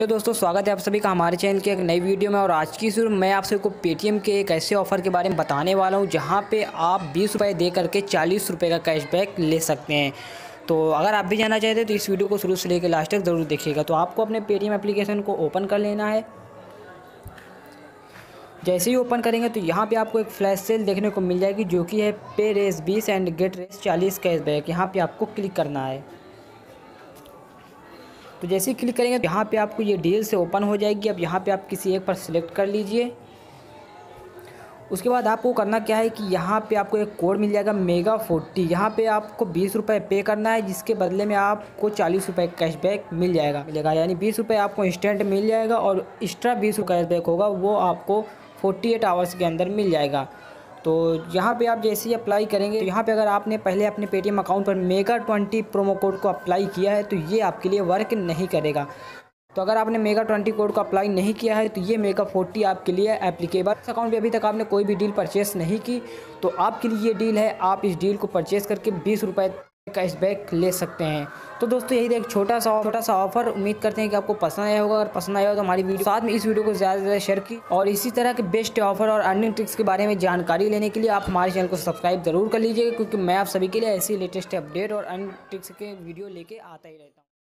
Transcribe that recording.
तो दोस्तों, स्वागत है आप सभी का हमारे चैनल के एक नई वीडियो में। और आज की शुरू मैं आप सभी को पेटीएम के एक ऐसे ऑफ़र के बारे में बताने वाला हूँ, जहाँ पे आप बीस रुपये दे करके चालीस रुपये का कैशबैक ले सकते हैं। तो अगर आप भी जाना चाहते हैं तो इस वीडियो को शुरू से लेकर लास्ट तक ज़रूर देखिएगा। तो आपको अपने पेटीएम एप्लीकेशन को ओपन कर लेना है। जैसे ही ओपन करेंगे तो यहाँ पे आपको एक फ्लैश सेल देखने को मिल जाएगी, जो कि है पे रेस बीस एंड गेट रेस चालीस कैशबैक यहाँ पे आपको क्लिक करना है। तो जैसे ही क्लिक करेंगे तो यहाँ पे आपको ये डील से ओपन हो जाएगी। अब यहाँ पे आप किसी एक पर सिलेक्ट कर लीजिए। उसके बाद आपको करना क्या है कि यहाँ पे आपको एक कोड मिल जाएगा मेगा फोर्टी यहाँ पे आपको बीस रुपये पे करना है, जिसके बदले में आपको चालीस रुपये कैशबैक मिल जाएगा। मिलेगा, यानी बीस रुपये आपको इंस्टेंट मिल जाएगा और एक्स्ट्रा बीस रुपये कैशबैक होगा, वो आपको फोर्टी एट आवर्स के अंदर मिल जाएगा। तो यहाँ पे आप जैसे ही अप्लाई करेंगे तो यहाँ पे अगर आपने पहले अपने पेटीएम अकाउंट पर मेगा ट्वेंटी प्रोमो कोड को अप्लाई किया है तो ये आपके लिए वर्क नहीं करेगा। तो अगर आपने मेगा ट्वेंटी कोड को अप्लाई नहीं किया है तो ये मेगा फोर्टी आपके लिए एप्लीकेबल इस अकाउंट पर अभी तक आपने कोई भी डील परचेस नहीं की तो आपके लिए ये डील है, आप इस डील को परचेस करके बीस कैशबैक ले सकते हैं। तो दोस्तों, यही एक छोटा सा छोटा सा ऑफ़र उम्मीद करते हैं कि आपको पसंद आया होगा। अगर पसंद आया हो तो हमारी वीडियो साथ में इस वीडियो को ज़्यादा से ज़्यादा शेयर की। और इसी तरह के बेस्ट ऑफ़र और अर्निंग ट्रिक्स के बारे में जानकारी लेने के लिए आप हमारे चैनल को सब्सक्राइब ज़रूर कर लीजिएगा, क्योंकि मैं आप सभी के लिए ऐसी लेटेस्ट अपडेट और अर्निंग ट्रिक्स के वीडियो लेके आता ही रहता हूँ।